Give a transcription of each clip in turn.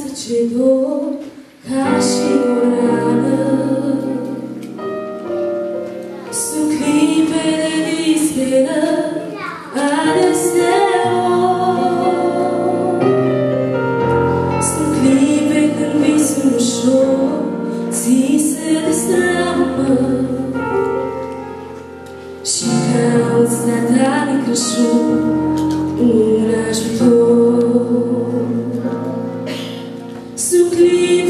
viață ce dor ca și o rană. Sunt clipele disperă adeseori. Sunt clipe când visul ușor ți se destramă și cauți Natale Crăciun un ajutor. Sleep.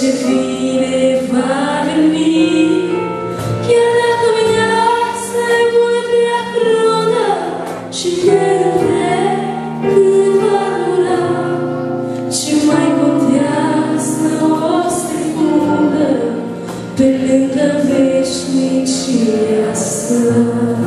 ce bine va veni. Chiar dacă viața e mult prea crudă Și pierde cât va dura Ce mai contează o secundă Pe lângă veșnicia sa.